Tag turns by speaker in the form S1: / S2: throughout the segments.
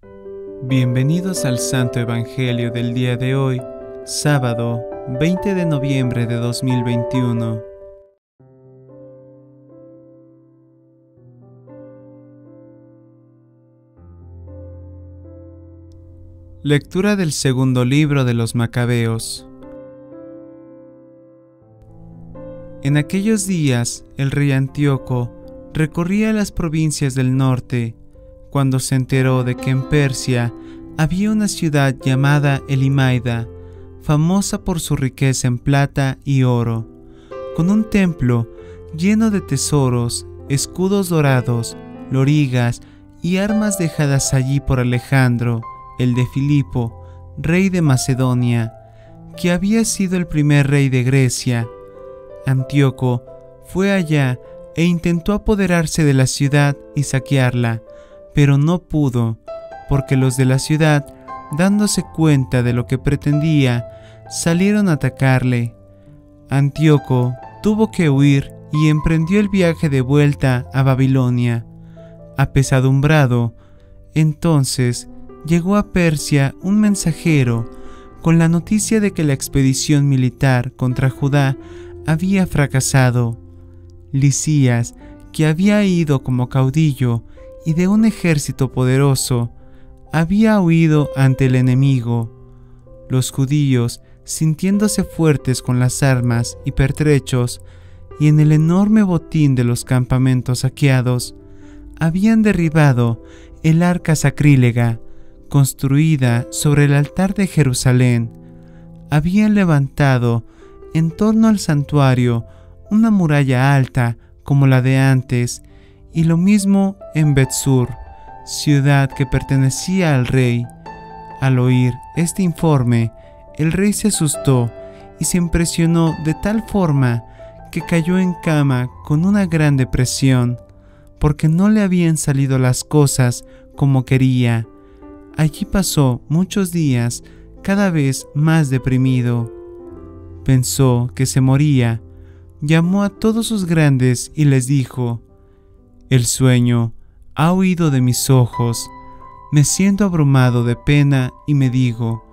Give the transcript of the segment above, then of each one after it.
S1: Bienvenidos al Santo Evangelio del día de hoy, sábado 20 de noviembre de 2021. Lectura del segundo libro de los Macabeos. En aquellos días el rey Antíoco recorría las provincias del norte, cuando se enteró de que en Persia había una ciudad llamada Elimaida, famosa por su riqueza en plata y oro, con un templo lleno de tesoros, escudos dorados, lorigas y armas dejadas allí por Alejandro, el de Filipo, rey de Macedonia, que había sido el primer rey de Grecia. Antíoco fue allá e intentó apoderarse de la ciudad y saquearla, pero no pudo, porque los de la ciudad, dándose cuenta de lo que pretendía, salieron a atacarle. Antíoco tuvo que huir y emprendió el viaje de vuelta a Babilonia. Apesadumbrado, entonces llegó a Persia un mensajero con la noticia de que la expedición militar contra Judá había fracasado. Lisías, que había ido como caudillo y de un ejército poderoso, había huido ante el enemigo. Los judíos, sintiéndose fuertes con las armas y pertrechos, y en el enorme botín de los campamentos saqueados, habían derribado el arca sacrílega, construida sobre el altar de Jerusalén. Habían levantado en torno al santuario una muralla alta como la de antes, y lo mismo en Betsur, ciudad que pertenecía al rey. Al oír este informe, el rey se asustó y se impresionó de tal forma que cayó en cama con una gran depresión, porque no le habían salido las cosas como quería. Allí pasó muchos días cada vez más deprimido. Pensó que se moría, llamó a todos sus grandes y les dijo, El sueño ha huido de mis ojos, me siento abrumado de pena y me digo,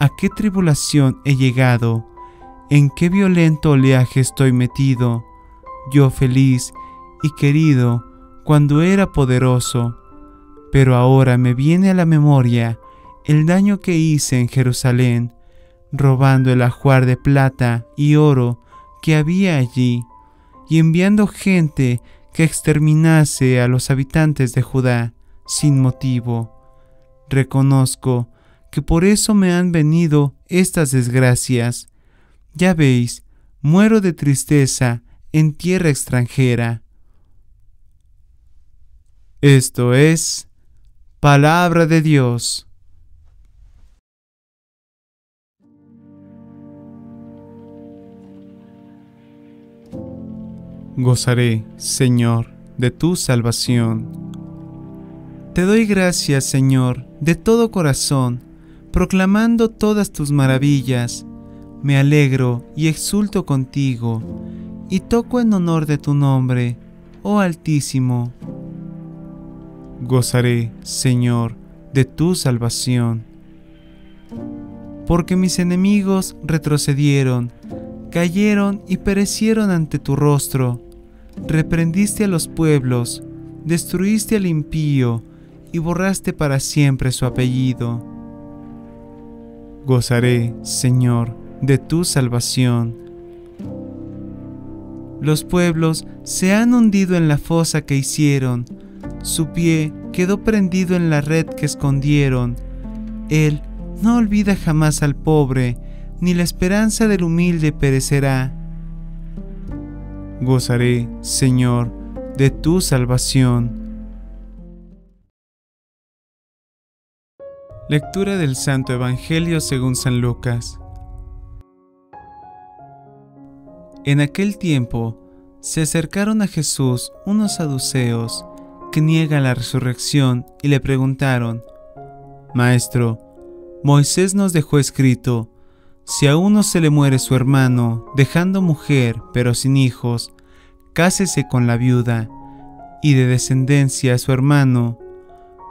S1: ¿a qué tribulación he llegado? ¿En qué violento oleaje estoy metido? Yo feliz y querido cuando era poderoso, pero ahora me viene a la memoria el daño que hice en Jerusalén, robando el ajuar de plata y oro que había allí, y enviando gente que exterminase a los habitantes de Judá sin motivo. Reconozco que por eso me han venido estas desgracias. Ya veis, muero de tristeza en tierra extranjera. Esto es palabra de Dios. Gozaré, Señor, de tu salvación. Te doy gracias, Señor, de todo corazón, proclamando todas tus maravillas. Me alegro y exulto contigo, y toco en honor de tu nombre, oh Altísimo. Gozaré, Señor, de tu salvación. Porque mis enemigos retrocedieron, cayeron y perecieron ante tu rostro. Reprendiste a los pueblos, destruiste al impío y borraste para siempre su apellido. Gozaré, Señor, de tu salvación. Los pueblos se han hundido en la fosa que hicieron, su pie quedó prendido en la red que escondieron. Él no olvida jamás al pobre, ni la esperanza del humilde perecerá. Gozaré, Señor, de tu salvación. Lectura del Santo Evangelio según San Lucas. En aquel tiempo se acercaron a Jesús unos saduceos que niegan la resurrección y le preguntaron, Maestro, Moisés nos dejó escrito, si a uno se le muere su hermano, dejando mujer pero sin hijos, cásese con la viuda, y de descendencia a su hermano.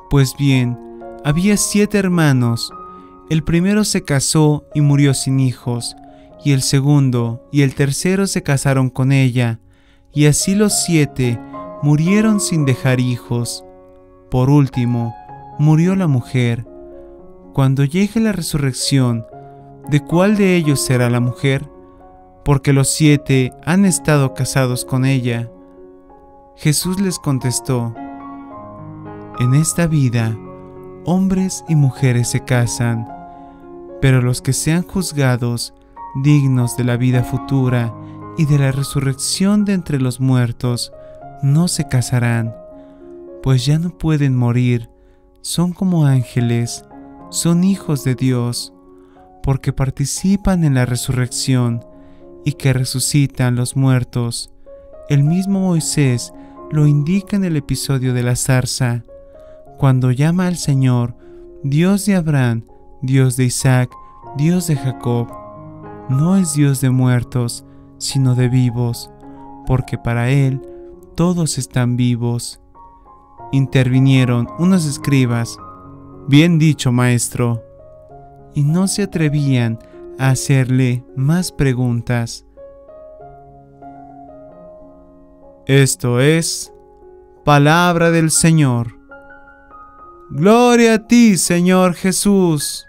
S1: Pues bien, había siete hermanos. El primero se casó y murió sin hijos, y el segundo y el tercero se casaron con ella, y así los siete murieron sin dejar hijos. Por último, murió la mujer. Cuando llegue la resurrección, ¿de cuál de ellos será la mujer? Porque los siete han estado casados con ella. Jesús les contestó, En esta vida, hombres y mujeres se casan, pero los que sean juzgados dignos de la vida futura y de la resurrección de entre los muertos, no se casarán, pues ya no pueden morir, son como ángeles, son hijos de Dios, porque participan en la resurrección y que resucitan los muertos. El mismo Moisés lo indica en el episodio de la zarza, cuando llama al Señor Dios de Abraham, Dios de Isaac, Dios de Jacob. No es Dios de muertos, sino de vivos, porque para Él todos están vivos. Intervinieron unos escribas, bien dicho maestro, y no se atrevían a hacerle más preguntas. Esto es palabra del Señor. Gloria a ti, Señor Jesús.